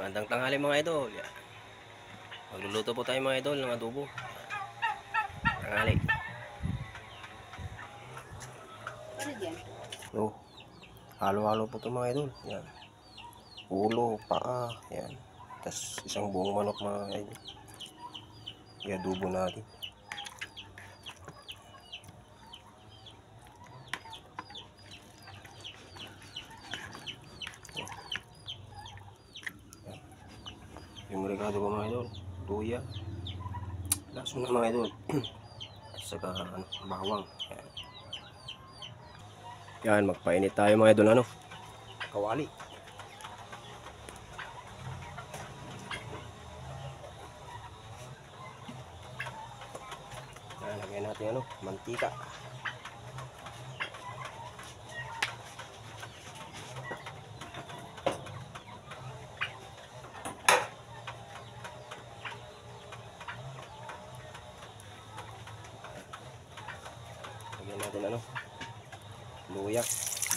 Magandang tanghali mga idol. Magluluto po tayo mga idol ng adobo. Tanghali. Ano? Oh. Halo-halo po ito mga idol. Yan. Ulo, paa, yan. Tapos isang buong manok mga idol. I-adobo natin. Yung regado ko mga idol. Luya. Laso na mga idol. At saka ano, bawang. Yan. Yan, magpainit tayo mga idol ano. Kawali. Yan, lagyan natin ano, mantika.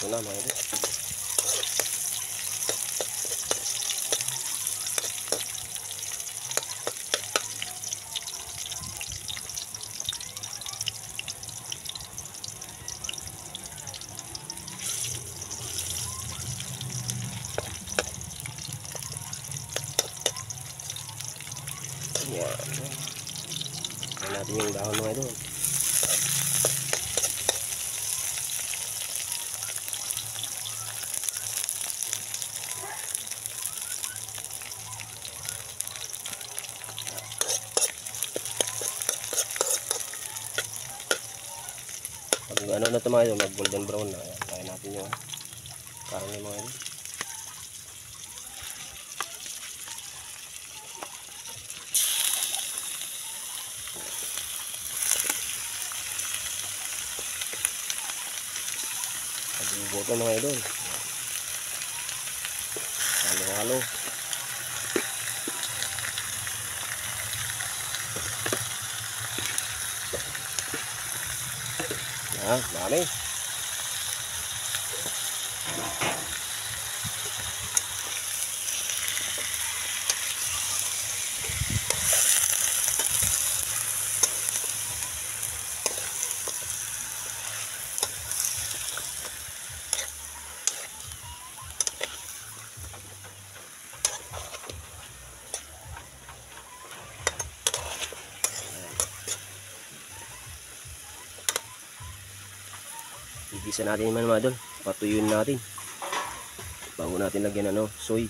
Ito na mga idol. Yan. Ayan natin yung dahon na ito idol, mag golden brown na. Ayan, kaya natin yung karne mga idol. Adobo ito mga idol. Halo-halo. Yan, dami. Igisa natin naman mga idol. Patuyuin natin. Bago natin lagyan ano, soy.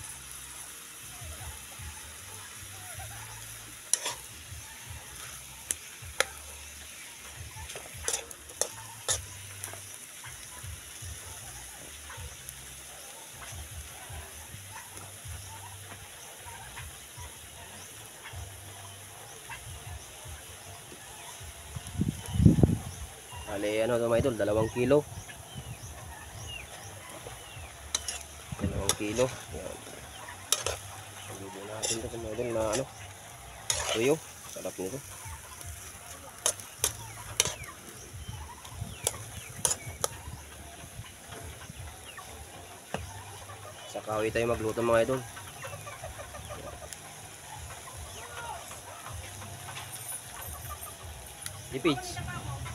Bale, ano ito mga idol, dalawang kilo. Dalawang kilo. Yan. Alubo natin ito mga idol na ano, tuyo. Sarap nito. Sa kahoy tayo magluto mga idol. Di Peach.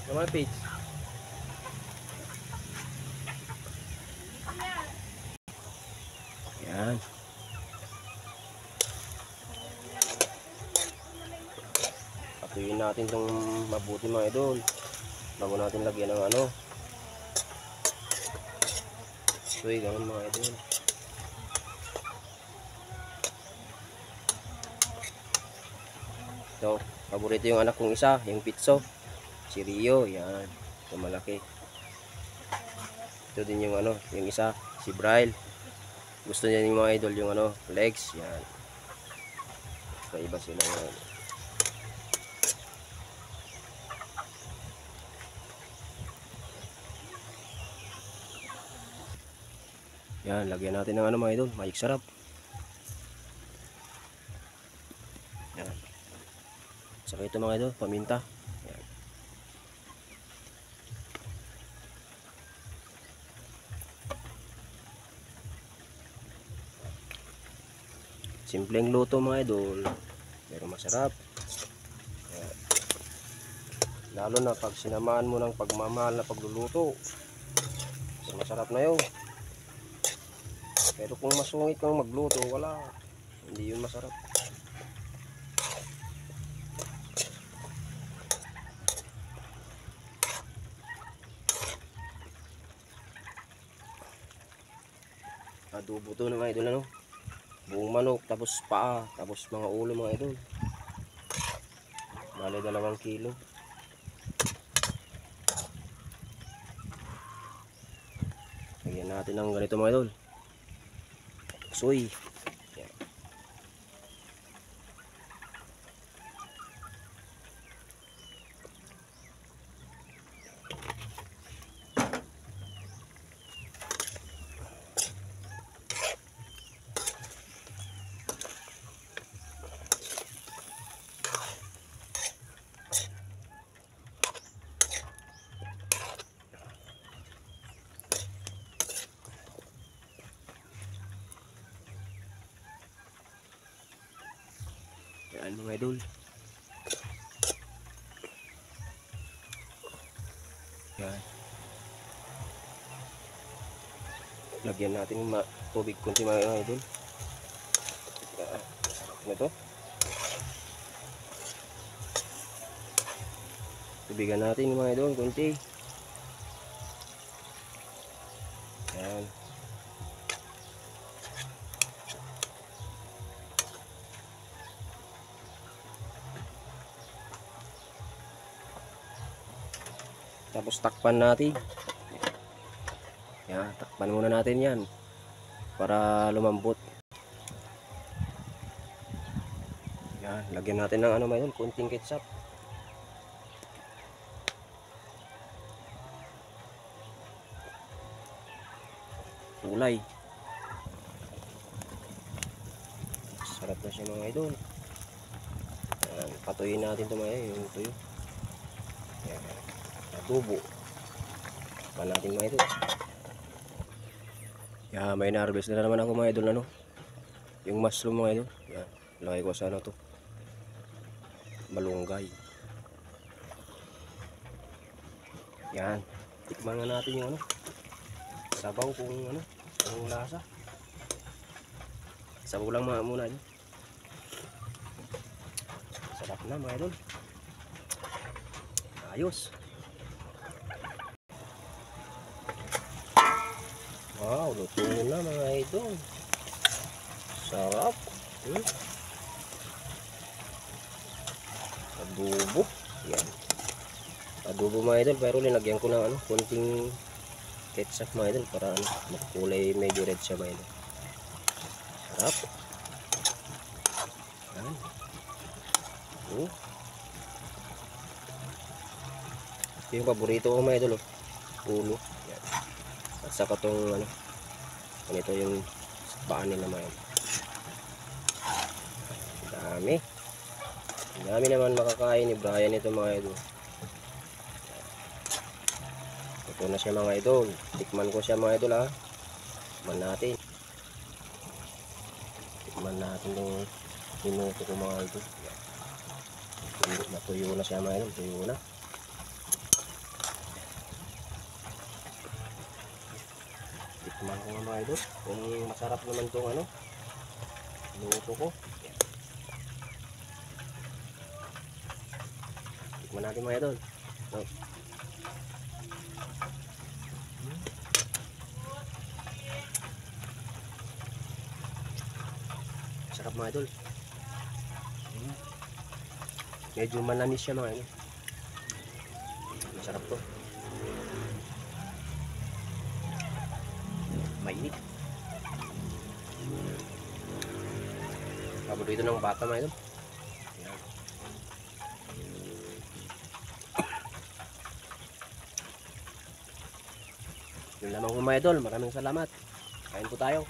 Naman. Yan. Patuyin natin itong mabuti mga idol. Bago natin lagyan ng ano. Suy, ganun mga idol. So, paborito yung anak kong isa, yung pitso. Si Rio, yan. Ito malaki. Ito din yung ano, yung isa, si Braille. Gusto niya yung mga idol, yung ano, legs. Yan. Kaiba sila yan. Yan, lagyan natin ng ano mga idol, mayik sarap. Yan. Saka ito mga idol, paminta. Simpleng luto mga idol, pero masarap. Lalo na pag sinamaan mo ng pagmamahal na pagluluto. Mas masarap na yun. Pero kung masungit kang magluto, wala. Hindi yun masarap. Adobo to ng mga idol ano. Buong manok, tapos paa, tapos mga ulo mga idol. Bale dalawang kilo. Lagyan natin ng ganito mga idol. Soy. Yan mga idol. Yan. Lagyan natin yung tubig kunti mga idol. Ano to? Tubigan natin mga idol kunti. Tapos takpan natin. Yan, takpan muna natin yan. Para lumambot. Yan, lagyan natin ng ano mayon, kunting ketchup. Kulay. Sarap na siya mga idol. Yan, patuyin natin ito mga yung tuyo. Yan adobo. Pa natin mga idol. Yeah, may na-harvest na naman ako mga idol ano. Yung mushroom mga idol. Yan. Lagay ko sa ano to. Malunggay. Yan. Tikman nga natin yung ano. Sabaw kung ano. Kung lasa. Sabaw lang mga muna. Idol. Sarap na mga idol. Ayos. Wow, luto na mga idol. Sarap. Hmm. Adobo. Yan. Adobo mga idol, pero linagyan ko ng ano, konting ketchup mga idol para ano, magkulay medyo red siya mga idol. Sarap. Yan. Oh. Ito yung paborito ko mga idol. Oh. Ulo. At saka tong ano, ganito yung paan nila idol. Dami. Dami naman makakain ni Brian ito mga idol. Ito na siya mga idol. Tikman ko siya mga idol ha. Tikman natin. Tikman natin yung minuto ko mga idol. Yan. Natuyo na siya mga idol. Tuyo na. Tikman ko nga mga idol. Kung masarap naman itong ano. Luto ko. Yan. Tikman natin mga idol. So, Sarap mga idol. Medyo manamis siya mga idol. Masarap to. Mainit. Paborito ng bata idol. Yan. Yun lamang mga idol. Maraming salamat. Kain po tayo.